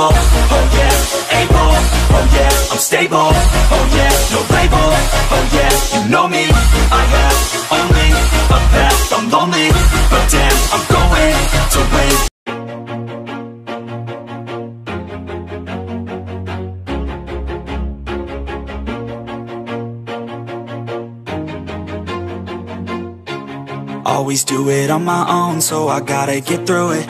I'm oh yeah, able, oh yeah, I'm stable, oh yeah, no label, oh yeah, you know me, I have only a path, I'm lonely, but damn, I'm going to win. Always do it on my own, so I gotta get through it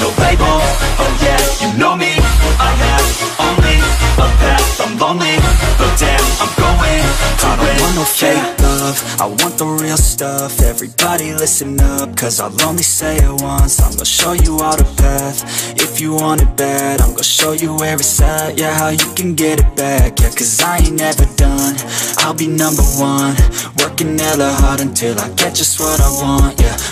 no label, oh yeah, you know me, I have only a path, I'm lonely, but damn, I'm going. To I don't want no fake love, I want the real stuff, everybody listen up, cause I'll only say it once, I'm gonna show you all the path, if you want it bad, I'm gonna show you where it's at, yeah, how you can get it back, yeah, cause I ain't never done, I'll be number one, working hella hard until I get just what I want, yeah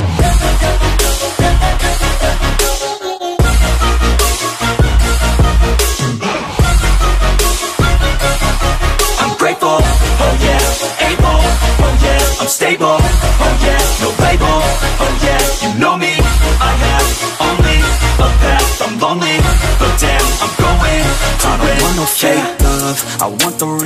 the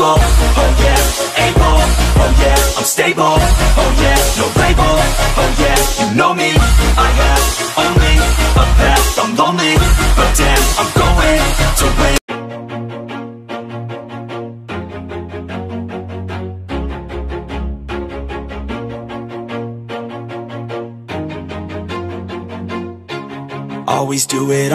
I'm oh yeah, able, oh yeah, I'm stable, oh yeah, no label, oh yeah, you know me, I have only a path, I'm lonely, but damn, I'm going to win.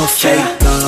no fake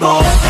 people.